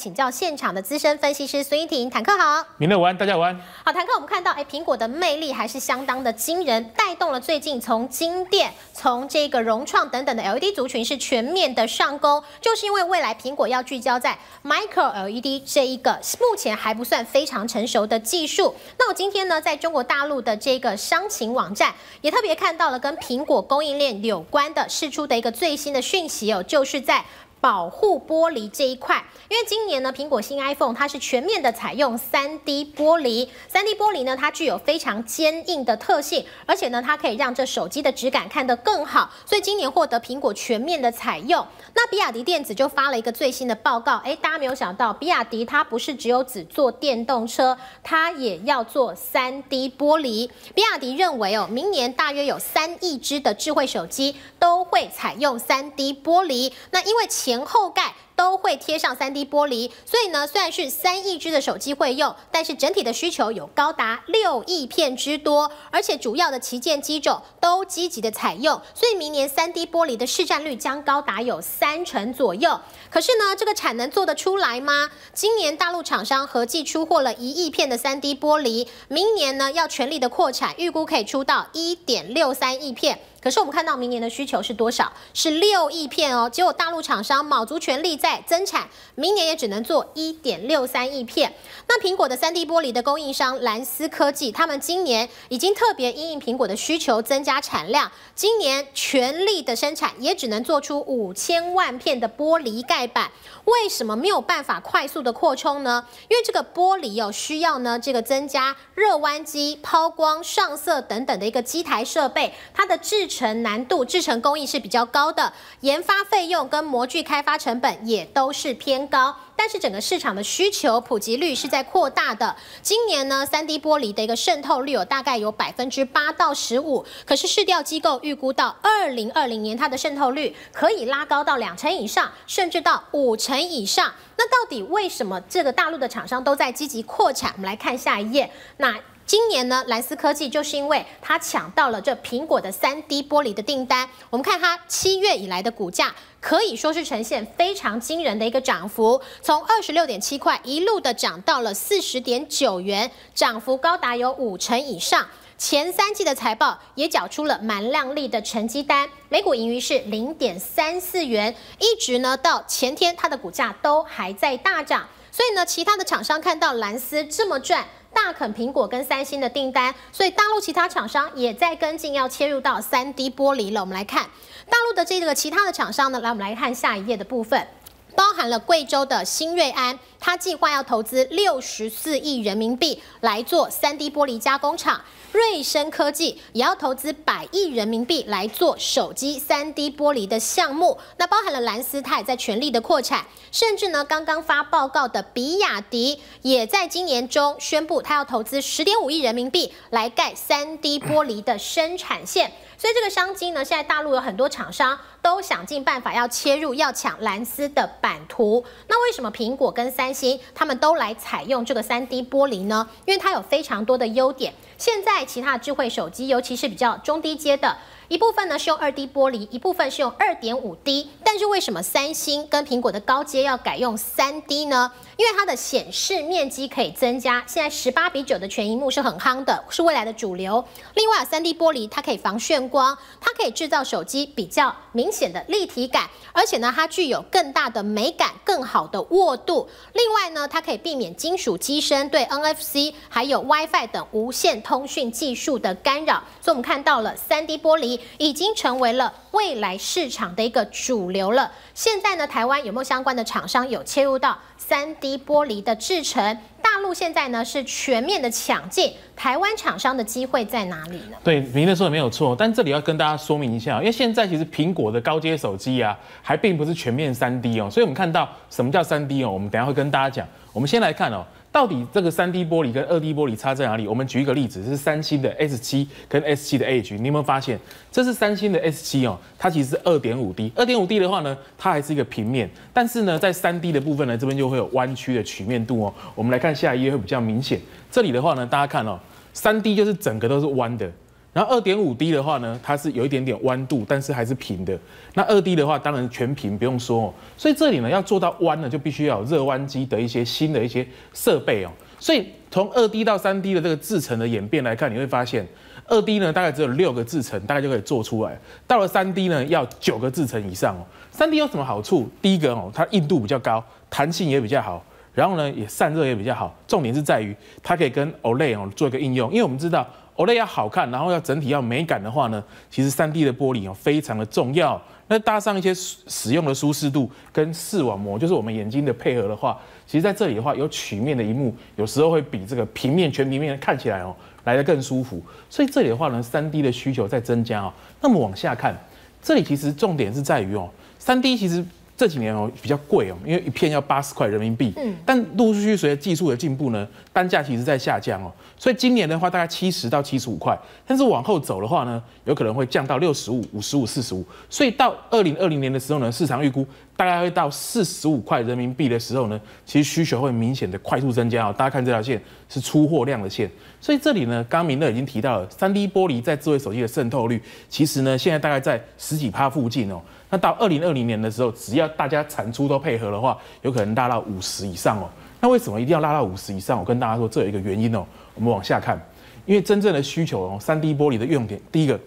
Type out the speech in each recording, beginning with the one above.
请教现场的资深分析师孙一婷，坦克好，明乐晚安，大家晚安。好，坦克，我们看到，哎，苹果的魅力还是相当的惊人，带动了最近从金电、从这个融创等等的 LED 族群是全面的上攻，就是因为未来苹果要聚焦在 Micro LED 这一个目前还不算非常成熟的技术。那我今天呢，在中国大陆的这个商情网站也特别看到了跟苹果供应链有关的释出的一个最新的讯息哦，就是在。保护玻璃这一块，因为今年呢，苹果新 iPhone 它是全面的采用三 D 玻璃，三 D 玻璃呢，它具有非常坚硬的特性，而且呢，它可以让这手机的质感看得更好，所以今年获得苹果全面的采用。那比亚迪电子就发了一个最新的报告，哎，大家没有想到，比亚迪它不是只有只做电动车，它也要做三 D 玻璃。比亚迪认为哦，明年大约有三亿只的智慧手机都会采用三 D 玻璃，那因为前前后盖。都会贴上三 D 玻璃，所以呢，虽然是三亿只的手机会用，但是整体的需求有高达六亿片之多，而且主要的旗舰机种都积极的采用，所以明年三 D 玻璃的市占率将高达有三成左右。可是呢，这个产能做得出来吗？今年大陆厂商合计出货了一亿片的三 D 玻璃，明年呢要全力的扩产，预估可以出到一点六三亿片。可是我们看到明年的需求是多少？是六亿片哦。结果大陆厂商卯足全力在在增产，明年也只能做一点六三亿片。那苹果的三 D 玻璃的供应商蓝思科技，他们今年已经特别因应苹果的需求增加产量，今年全力的生产也只能做出五千万片的玻璃盖板。为什么没有办法快速的扩充呢？因为这个玻璃有需要呢，这个增加热弯机、抛光、上色等等的一个机台设备，它的制成难度、制成工艺是比较高的，研发费用跟模具开发成本也。也都是偏高，但是整个市场的需求普及率是在扩大的。今年呢，三 D 玻璃的一个渗透率有大概有百分之八到十五，可是市调机构预估到二零二零年，它的渗透率可以拉高到两成以上，甚至到五成以上。那到底为什么这个大陆的厂商都在积极扩产？我们来看下一页。那今年呢，蓝思科技就是因为它抢到了这苹果的三 D 玻璃的订单。我们看它七月以来的股价，可以说是呈现非常惊人的一个涨幅，从二十六点七块一路的涨到了四十点九元，涨幅高达有五成以上。前三季的财报也缴出了蛮亮丽的成绩单，每股盈余是零点三四元，一直呢到前天它的股价都还在大涨。所以呢，其他的厂商看到蓝思这么赚。大啃苹果跟三星的订单，所以大陆其他厂商也在跟进，要切入到三 D 玻璃了。我们来看大陆的这个其他的厂商呢，来我们来看下一页的部分，包含了贵州的新瑞安，他计划要投资六十四亿人民币来做三 D 玻璃加工厂。瑞声科技也要投资百亿人民币来做手机三 D 玻璃的项目，那包含了蓝思，泰在全力的扩产，甚至呢，刚刚发报告的比亚迪也在今年中宣布，它要投资十点五亿人民币来盖三 D 玻璃的生产线。所以这个商机呢，现在大陆有很多厂商都想尽办法要切入，要抢蓝思的版图。那为什么苹果跟三星他们都来采用这个三 D 玻璃呢？因为它有非常多的优点。现在其他的智慧手机，尤其是比较中低阶的。一部分呢是用二 D 玻璃，一部分是用二点五 D。但是为什么三星跟苹果的高阶要改用三 D 呢？因为它的显示面积可以增加。现在十八比九的全荧幕是很夯的，是未来的主流。另外，三 D 玻璃它可以防眩光，它可以制造手机比较明显的立体感，而且呢，它具有更大的美感、更好的握度。另外呢，它可以避免金属机身对 NFC 还有 WiFi 等无线通讯技术的干扰。所以，我们看到了三 D 玻璃。已经成为了未来市场的一个主流了。现在呢，台湾有没有相关的厂商有切入到三 D 玻璃的制成？大陆现在呢是全面的抢进，台湾厂商的机会在哪里呢？对，明的说的没有错，但这里要跟大家说明一下，因为现在其实苹果的高阶手机啊，还并不是全面三 D 哦，所以我们看到什么叫三 D 哦，我们等下会跟大家讲。我们先来看哦。到底这个三 D 玻璃跟二 D 玻璃差在哪里？我们举一个例子，是三星的 S 七跟 S 七的 Edge，你有没有发现？这是三星的 S 七哦，它其实是二点五 D，二点五 D 的话呢，它还是一个平面，但是呢，在三 D 的部分呢，这边就会有弯曲的曲面度哦。我们来看下一页会比较明显。这里的话呢，大家看哦，三 D 就是整个都是弯的，然后二点五 D 的话呢，它是有一点点弯度，但是还是平的。那二 D 的话，当然全平，不用说哦。所以这里呢，要做到弯呢，就必须要有热弯机的一些新的一些设备哦。所以从二 D 到三 D 的这个制程的演变来看，你会发现二 D 呢大概只有六个制程，大概就可以做出来。到了三 D 呢，要九个制程以上哦。三 D 有什么好处？第一个哦，它硬度比较高，弹性也比较好，然后呢也散热也比较好。重点是在于它可以跟 OLED 哦做一个应用，因为我们知道。OLED 要好看，然后要整体要美感的话呢，其实三 D 的玻璃哦非常的重要。那搭上一些使用的舒适度跟视网膜，就是我们眼睛的配合的话，其实在这里的话有曲面的一幕，有时候会比这个平面全平面看起来哦来的更舒服。所以这里的话呢，三 D 的需求在增加哦。那么往下看，这里其实重点是在于哦，三 D 其实。这几年哦比较贵哦，因为一片要八十块人民币。嗯，但陆陆续续随着技术的进步呢，单价其实在下降哦。所以今年的话大概七十到七十五块，但是往后走的话呢，有可能会降到六十五、五十五、四十五。所以到二零二零年的时候呢，市场预估大概会到四十五块人民币的时候呢，其实需求会明显的快速增加哦。大家看这条线是出货量的线，所以这里呢，刚刚明乐已经提到了三 D 玻璃在智慧手机的渗透率，其实呢现在大概在十几趴附近哦。那到二零二零年的时候，只要大家产出都配合的话，有可能拉到五十以上哦。那为什么一定要拉到五十以上？我跟大家说，这有一个原因哦。我们往下看，因为真正的需求哦，三 D 玻璃的用点，第一个，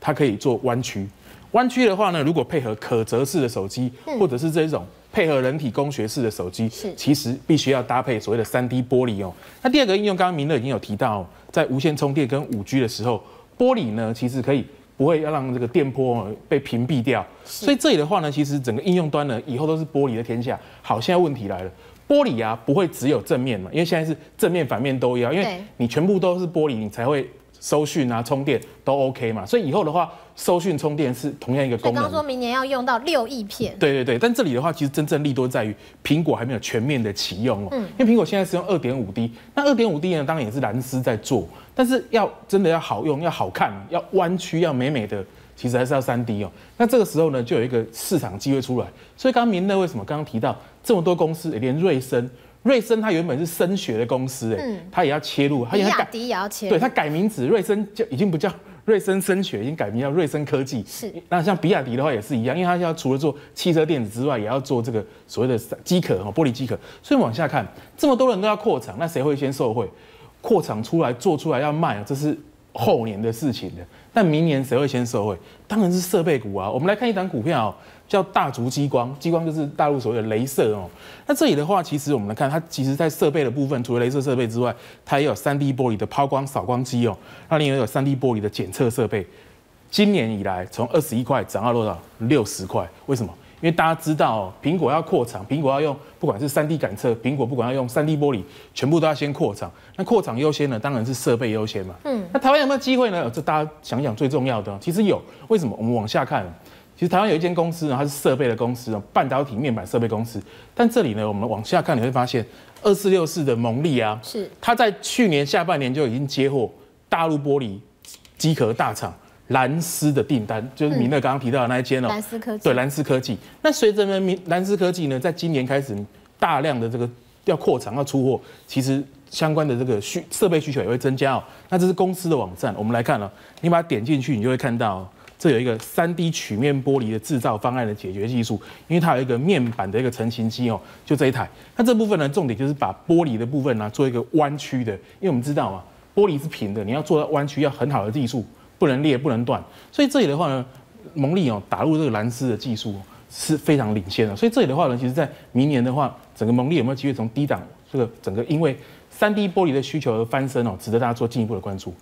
它可以做弯曲。弯曲的话呢，如果配合可折式的手机，或者是这种配合人体工学式的手机，是其实必须要搭配所谓的三 D 玻璃哦。那第二个应用，刚刚明乐已经有提到，在无线充电跟五 G 的时候，玻璃呢其实可以。不会要让这个电波被屏蔽掉，所以这里的话呢，其实整个应用端呢，以后都是玻璃的天下。好，现在问题来了，玻璃啊不会只有正面嘛，因为现在是正面反面都要，因为你全部都是玻璃，你才会收讯啊、充电都 OK 嘛。所以以后的话，收讯充电是同样一个功能。刚说明年要用到六亿片。对对对，但这里的话，其实真正利多在于苹果还没有全面的启用哦。嗯。因为苹果现在是用二点五 D，那二点五 D 呢，当然也是蓝思在做。但是要真的要好用、要好看、要弯曲、要美美的，其实还是要三 D 哦。那这个时候呢，就有一个市场机会出来。所以刚刚明乐为什么刚刚提到这么多公司，连瑞声，瑞声它原本是声学的公司，哎，它也要切入，它也要改，也要切，对，它改名字，瑞声就已经不叫 瑞声声学，已经改名叫瑞声科技。是。那像比亚迪的话也是一样，因为它要除了做汽车电子之外，也要做这个所谓的机壳哈，玻璃机壳。所以往下看，这么多人都要扩厂，那谁会先受惠？扩厂出来做出来要卖，这是后年的事情的。但明年谁会先受惠？当然是设备股啊。我们来看一档股票，叫大族激光，激光就是大陆所谓的镭射哦。那这里的话，其实我们来看，它其实在设备的部分，除了镭射设备之外，它也有三 D 玻璃的抛光扫光机哦。那另外有三 D 玻璃的检测设备。今年以来，从二十一块涨到多少？六十块？为什么？因为大家知道，苹果要扩厂，苹果要用不管是三 D 感测，苹果不管要用三 D 玻璃，全部都要先扩厂。那扩厂优先呢，当然是设备优先嘛。嗯。那台湾有没有机会呢？这大家想想最重要的，其实有。为什么？我们往下看，其实台湾有一间公司呢，它是设备的公司哦，半导体面板设备公司。但这里呢，我们往下看，你会发现二四六四的蒙利啊，是它在去年下半年就已经接获大陆玻璃机壳大厂。蓝思的订单就是米勒刚刚提到的那一间哦，蓝思科技对蓝思科技。那随着呢，蓝蓝思科技呢，在今年开始大量的这个要扩厂要出货，其实相关的这个需设备需求也会增加哦。那这是公司的网站，我们来看了，你把它点进去，你就会看到这有一个三 D 曲面玻璃的制造方案的解决技术，因为它有一个面板的一个成型机哦，就这一台。那这部分呢，重点就是把玻璃的部分呢做一个弯曲的，因为我们知道啊，玻璃是平的，你要做到弯曲要很好的技术。不能裂，不能断，所以这里的话呢，蒙利哦打入这个蓝丝的技术是非常领先的。所以这里的话呢，其实在明年的话，整个蒙利有没有机会从低档这个整个因为三 D 玻璃的需求而翻身哦，值得大家做进一步的关注。